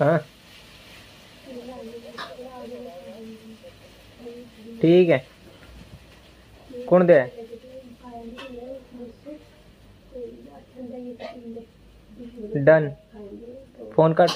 हाँ। ठीक है। कौन दे? डन। फ़ोन कर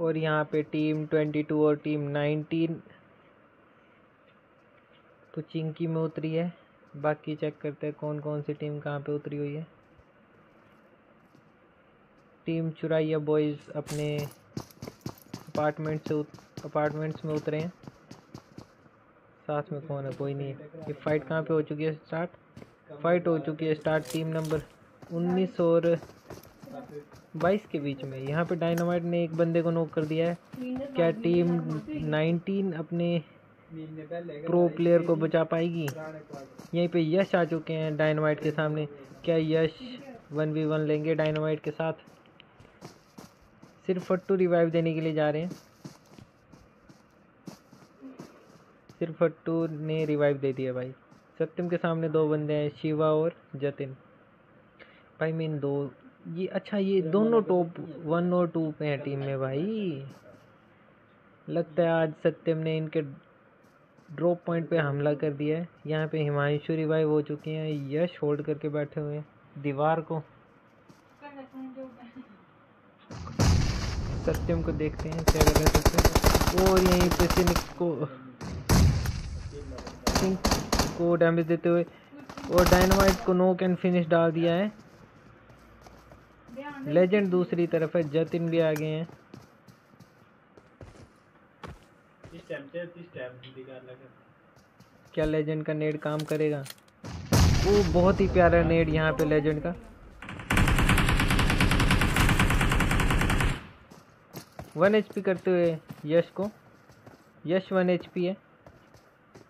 और यहाँ पे टीम ट्वेंटी टू और टीम नाइनटीन तो चिंकी में उतरी है। बाकी चेक करते हैं कौन कौन सी टीम कहाँ पे उतरी हुई है। टीम चुराइया बॉयज़ अपने अपार्टमेंट से अपार्टमेंट्स में उतरे हैं। साथ में कौन है? कोई नहीं। है ये फाइट कहाँ पे हो चुकी है स्टार्ट फाइट हो चुकी है स्टार्ट टीम नंबर उन्नीस और बाईस के बीच में। यहाँ पे डायनामाइट ने एक बंदे को नोक कर दिया है। क्या टीम नाइनटीन अपने प्रो प्लेयर को बचा पाएगी? यहीं पे यश आ चुके हैं डायनामाइट के सामने। क्या यश वन वी वन लेंगे डायनामाइट के साथ? सिर्फ़ फट्टू रिवाइव देने के लिए जा रहे हैं। सिर्फ़ फट्टू ने रिवाइव दे दिया भाई। सत्यम के सामने दो बंदे हैं, शिवा और जतिन। भाई मीन दो ये अच्छा ये दोनों टॉप वन और टू पे हैं टीम में भाई। लगता है आज सत्यम ने इनके ड्रॉप पॉइंट पे हमला कर दिया है। यहाँ पे हिमांशु भाई हो चुके हैं यश होल्ड करके बैठे हुए हैं दीवार को। सत्यम को देखते हैं क्या कर सत्यम और यहीं पे सिनिक को सिंक को डैमेज देते हुए और डायनामाइट को नोक एंड फिनिश डाल दिया है। लेजेंड दूसरी तरफ़ है जतिन भी आ गए हैं क्या लेजेंड का नेड काम करेगा? वो बहुत ही प्यारा नेड यहाँ पे लेजेंड का। वन एच करते हुए यश को। यश वन एच है।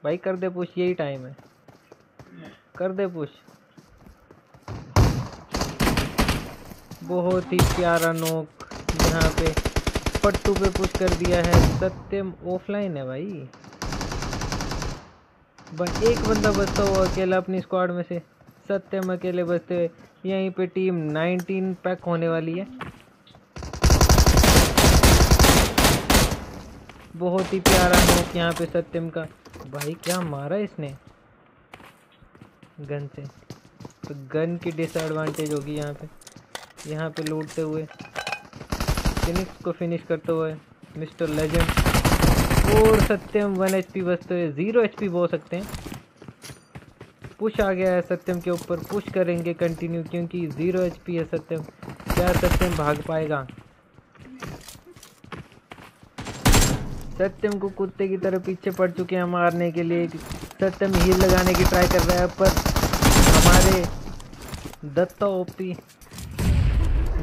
भाई कर दे पुश यही टाइम है। कर दे पुश बहुत ही प्यारा नोक यहाँ पे पट्टू पे पुश कर दिया है। सत्यम ऑफलाइन है भाई। बस एक बंदा बचता हुआ अकेला अपनी स्क्वाड में से। सत्यम अकेले बचते हुए यहीं पे टीम 19 पैक होने वाली है। बहुत ही प्यारा नोक यहाँ पे सत्यम का। भाई क्या मारा इसने? गन से। तो गन की डिसएडवांटेज होगी यहाँ पे। यहाँ पे लूटते हुए। फिनिक्स को फिनिश करते हुए मिस्टर लेजेंड। और सत्यम वन एच पी बचते हुए ज़ीरो एच पी बो सकते हैं। पुश आ गया है सत्यम के ऊपर। पुश करेंगे कंटिन्यू क्योंकि ज़ीरो एच पी है सत्यम। क्या सत्यम भाग पाएगा? सत्यम को कुत्ते की तरह पीछे पड़ चुके हैं मारने के लिए। सत्यम हील लगाने की ट्राई कर रहा है, पर हमारे दत्ता ओपी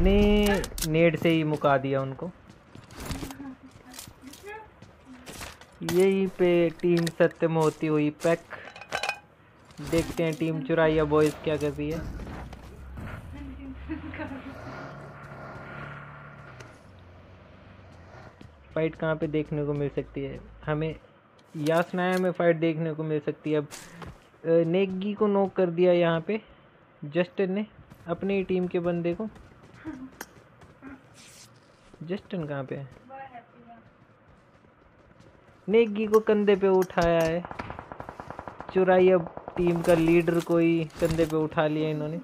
ने नेड से ही मुका दिया उनको। यही पे टीम सत्यम होती हुई पैक। देखते हैं टीम चुराइया बॉयज़ क्या कर रही है। फाइट कहाँ पे देखने को मिल सकती है? हमें यासनाया में फाइट देखने को मिल सकती है। अब नेगी को नोक कर दिया यहाँ पे। जस्टिन ने अपनी टीम के बंदे को। जस्टन कहाँ पे नेगी को कंधे पे उठाया है। चुराई अब टीम का लीडर कोई कंधे पे उठा लिया इन्होंने।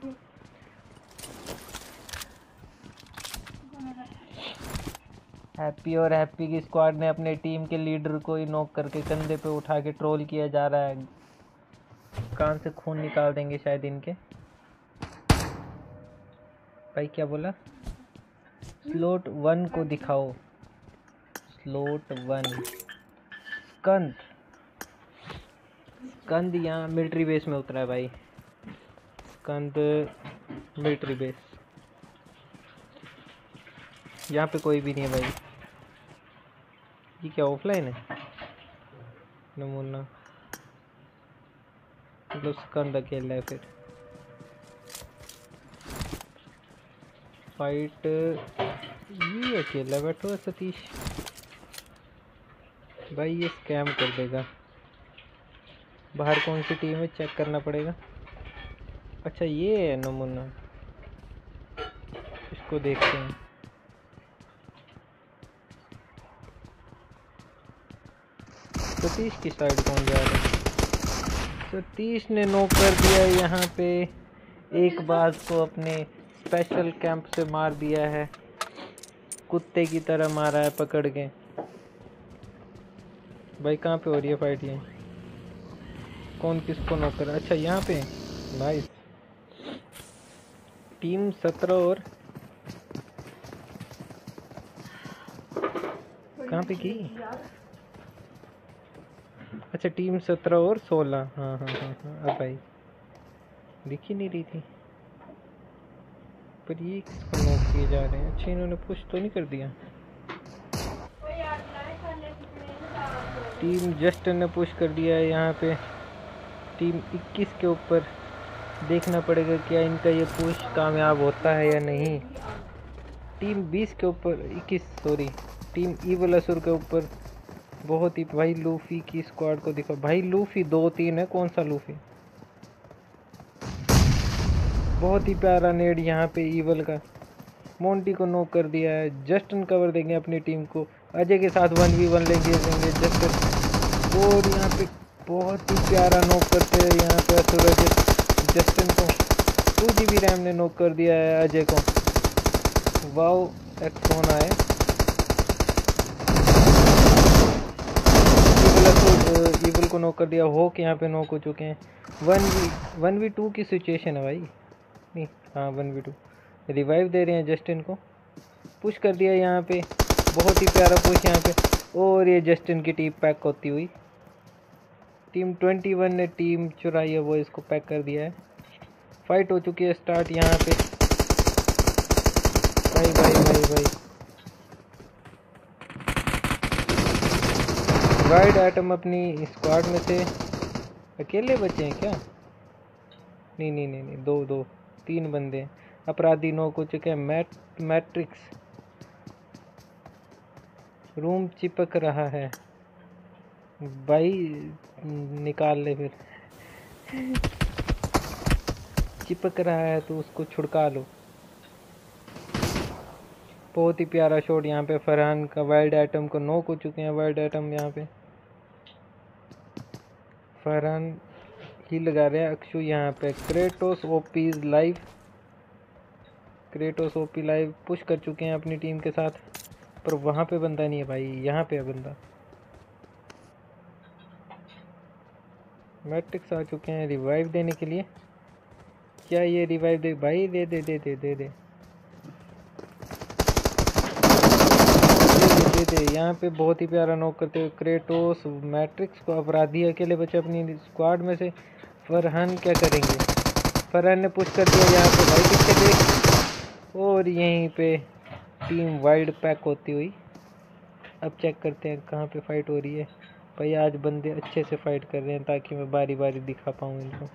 हैप्पी और हैप्पी की स्क्वाड ने अपने टीम के लीडर को ही नोक करके कंधे पे उठा के ट्रोल किया जा रहा है। कान से खून निकाल देंगे शायद इनके। भाई क्या बोला? स्लोट वन को दिखाओ। Slot one. स्कंद स्कंद यहाँ मिलिट्री बेस में उतरा है भाई। स्कंद मिलिट्री बेस। यहाँ पे कोई भी नहीं है भाई। ये क्या ऑफलाइन है? नमूना। मतलब स्कंद अकेला है फिर। फाइट ये अकेला बैठो सतीश। भाई ये स्कैम कर देगा। बाहर कौन सी टीम है? चेक करना पड़ेगा। अच्छा ये है नमूना। इसको देखते हैं। सतीश की साइड कौन जा रहा है? सतीश ने नोक कर दिया यहाँ पे। एक बात को अपने स्पेशल कैंप से मार दिया है। कुत्ते की तरह मारा है पकड़ के। भाई, कहाँ पे हो रही है फाइट ये? कौन किसको नौकर? अच्छा यहाँ पे। भाई टीम सत्रह और कहाँ पे की? अच्छा टीम सत्रह और सोलह। हाँ हाँ हाँ हाँ अब भाई। दिख ही नहीं रही थी। पर ये किसको किए जा रहे हैं। अच्छा इन्होंने पुश तो नहीं कर दिया। टीम जस्ट ने पुश कर दिया है यहाँ पे। टीम 21 के ऊपर देखना पड़ेगा क्या इनका ये पुश कामयाब होता है या नहीं। टीम 20 के ऊपर 21 सॉरी टीम ईवल असुर के ऊपर बहुत ही, भाई लूफी की स्क्वाड को दिखा भाई लूफी दो तीन है, कौन सा लूफी बहुत ही प्यारा नेड यहाँ पे ईवल का। मोंटी को नोक कर दिया है। जस्टन कवर देंगे अपनी टीम को। अजय के साथ वन वी वन लेंगे लेंगे जस्टन और यहाँ पे बहुत ही प्यारा नोक करते हैं यहाँ पे सूरज जस्टन को टू जी बी रैम ने नोक कर दिया है अजय को। वाओ एक फ़ोन आए ईवल को नोक कर दिया। होक यहाँ पे नोक हो चुके हैं। One v one v two की सिचुएशन है भाई। नहीं हाँ वन वी टू रिवाइव दे रहे हैं जस्टिन को। पुश कर दिया यहाँ पे। बहुत ही प्यारा पुश यहाँ पे। और ये जस्टिन की टीम पैक होती हुई। टीम ट्वेंटी वन ने टीम चुराई है, वो इसको पैक कर दिया है। फाइट हो चुकी है स्टार्ट यहाँ पे। भाई भाई भाई भाई। वाइड आइटम अपनी स्क्वाड में से। अकेले बचे हैं क्या? नहीं नहीं नहीं नहीं, दो दो, तीन बंदे हैं। अपराधी नौ को चुके मैट, मैट्रिक्स। रूम चिपक रहा है। भाई निकाल ले फिर। चिपक रहा है तो उसको छुड़का लो। बहुत ही प्यारा शॉट यहाँ पे। फरहान का वाइल्ड आइटम को नोक हो चुके हैं, वाइल्ड आइटम यहाँ पे। फरहान ही लगा रहे हैं। अक्षु यहाँ पे। Kratos OPs live Kratos OP live push कर चुके हैं अपनी टीम के साथ, पर वहाँ पे बंदा नहीं है भाई, यहाँ पे है बंदा। मैट्रिक्स आ चुके हैं रिवाइव देने के लिए। क्या ये रिवाइव दे भाई, दे दे दे दे दे दे। दे दे यहाँ पे बहुत ही प्यारा नॉक करते हुए क्रेटोस मैट्रिक्स को अपराधी अकेले बचे अपनी स्क्वाड में से। फरहान क्या करेंगे? फरहान ने पुश कर दिया यहाँ पे। भाई पीछे देख और यहीं पे टीम वाइड पैक होती हुई। अब चेक करते हैं कहाँ पे फाइट हो रही है। भाई, आज बंदे अच्छे से फाइट कर रहे हैं ताकि मैं बारी बारी दिखा पाऊँ इनको।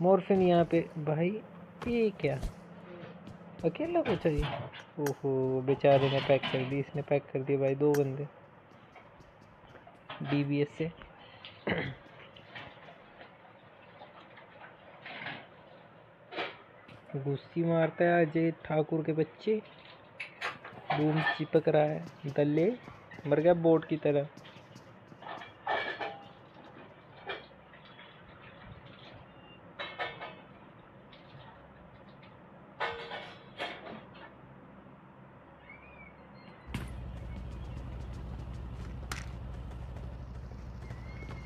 मोरफिन यहाँ पे, भाई, ये क्या? अकेला को चाहिए ओहो, बेचारे ने पैक कर दी, इसने पैक कर दिया भाई दो बंदे। डीबीएस से। गुस्सी मारता है अजय ठाकुर के बच्चे। रूम चिपक रहा है, दल्ले। मर गया बोट की तरह।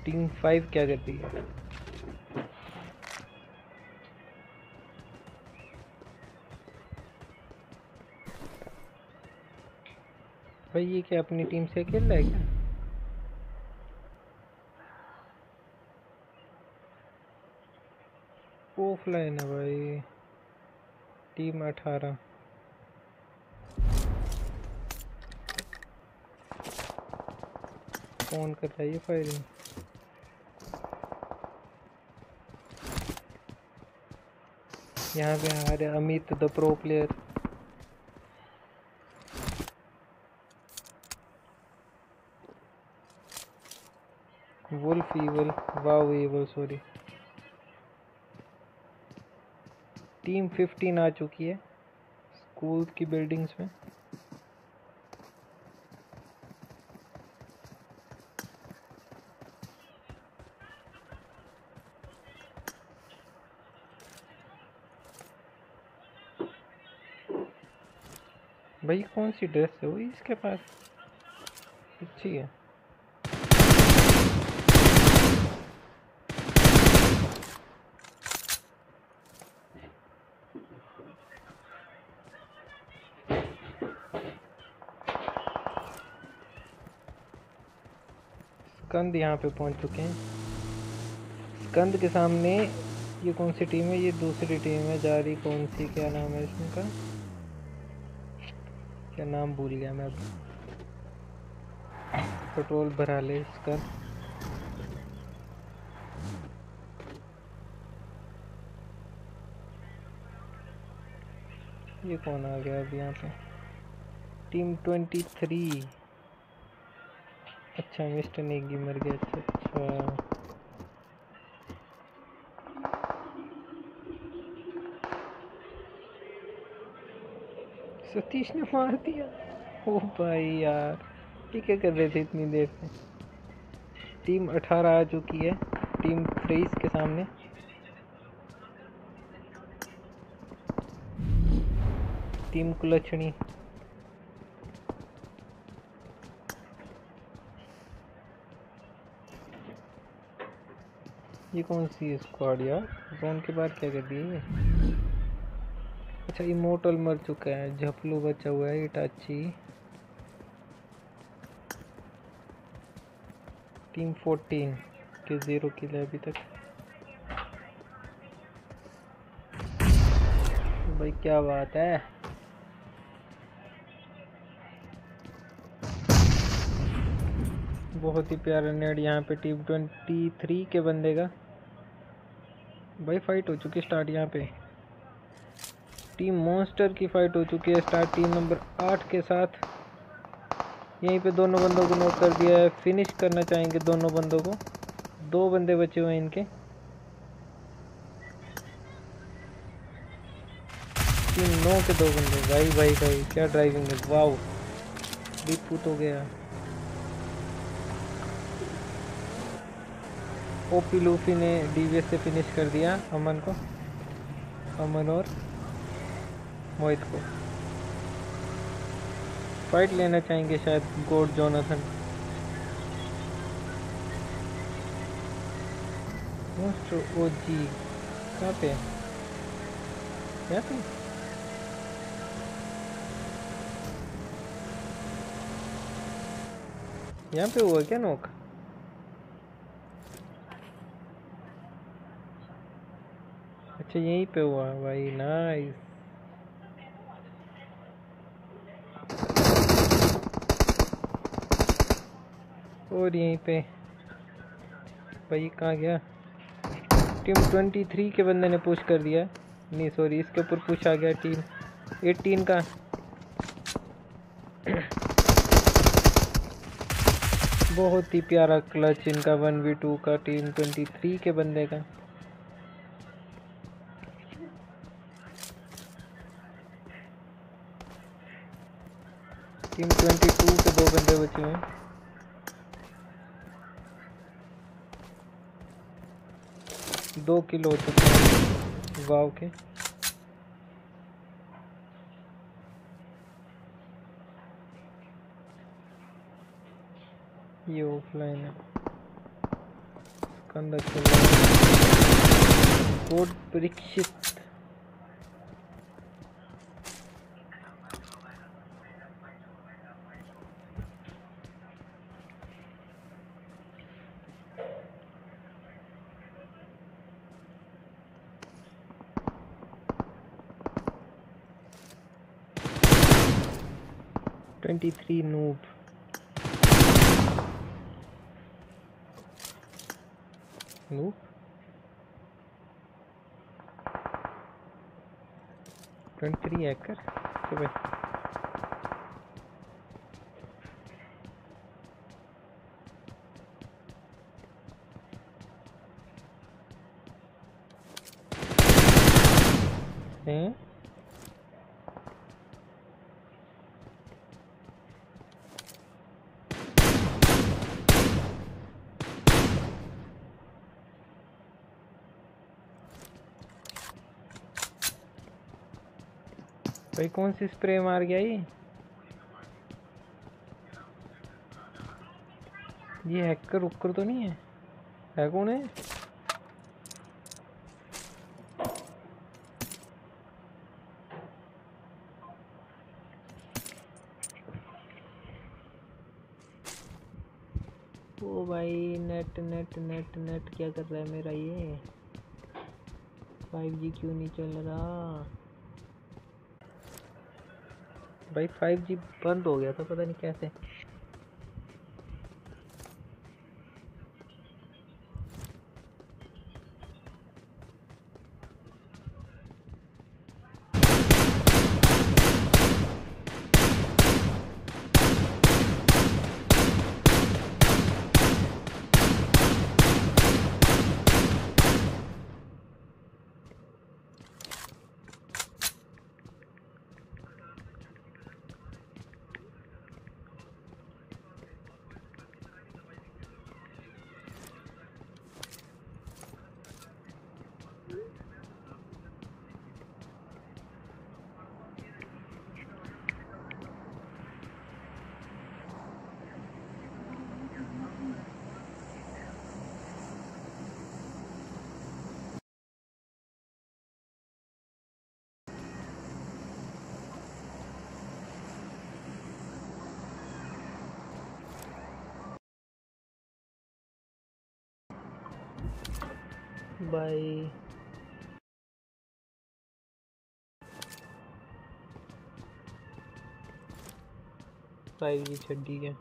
टीम फाइव क्या करती है? भाई ये क्या अपनी टीम से खेल रहा है क्या? ऑफलाइन है भाई। टीम अठारह। कौन कर रहा है ये फायरिंग यहाँ पे हमारे Amit the pro player wow evil sorry team 15 आ चुकी है स्कूल की बिल्डिंग्स में। भाई, कौन सी ड्रेस है वो इसके पास? अच्छी है। स्कंद यहाँ पे पहुँच चुके हैं। स्कंद के सामने ये कौन सी टीम है? ये दूसरी टीम है जा रही कौन सी? क्या नाम है इसका? क्या नाम भूल गया मैं अब। पेट्रोल भरा ले इसका। ये कौन आ गया अब यहाँ पे? टीम ट्वेंटी थ्री अच्छा मिस्टर नेगी मर गया अच्छा अच्छा। सतीश ने मार दिया? ओ भाई यार, ये क्या कर रहे थे इतनी देर से? टीम 18 आ चुकी है, टीम 23 के सामने। टीम कुलछणी ये कौन सी स्क्वाड यार? जोन के बाद क्या कर दिए अच्छा इमोटल मर चुका है, झपलू बचा हुआ है इटाची टीम फोर्टीन के ज़ीरो किल है अभी तक। भाई, क्या बात है? बहुत ही प्यारा नेट यहाँ पे टीम ट्वेंटी थ्री के बंदे का। भाई फाइट हो चुकी स्टार्ट यहाँ पे। टीम मॉन्स्टर की फाइट हो चुकी है स्टार्ट टीम नंबर आठ के साथ। यहीं पे दोनों बंदों को नोट कर दिया है। फिनिश करना चाहेंगे दोनों बंदों को। दो बंदे बचे हुए हैं इनके। नौ के दो बंदे। भाई भाई भाई, क्या ड्राइविंग है? वाओ दीपू तो गया। ओपी लूफी ने डीवीएस से फिनिश कर दिया अमन को। अमन और मोहित को। फाइट लेना चाहेंगे शायद गोड जोनाथन ओ जी कहाँ पे यहाँ पे। यहाँ पे हुआ क्या नोक? अच्छा यहीं पे हुआ भाई नाइस और यहीं पे भाई कहाँ गया? टीम ट्वेंटी थ्री के बंदे ने पुश कर दिया। नहीं सॉरी इसके ऊपर पुश आ गया टीम एटीन का। बहुत ही प्यारा क्लच इनका वन वी टू का टीम ट्वेंटी थ्री के बंदे का। टीम ट्वेंटी टू के दो बंदे बचे हैं। दो किलो हो चुके हैं। वाव के। ये ऑफलाइन है। कंधा चल रहा है code Parikshit twenty three noob noob twenty three hacker तो भाई हैं भाई, कौन सी स्प्रे मार गया ये? ये हैकर उक्कर तो नहीं है? है कौन है? ओ भाई नेट नेट नेट नेट क्या कर रहा है मेरा ये? फाइव जी क्यों नहीं चल रहा? भाई फाइव जी बंद हो गया था पता नहीं कैसे। बाय फाइव जी छड्डी है।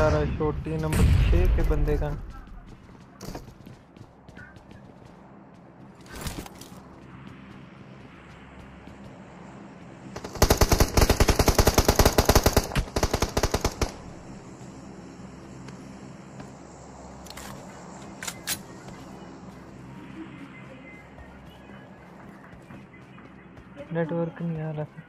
बहुत ही प्यारा शॉट तीन नंबर छः के बंदे का। नेटवर्क नहीं आ रहा।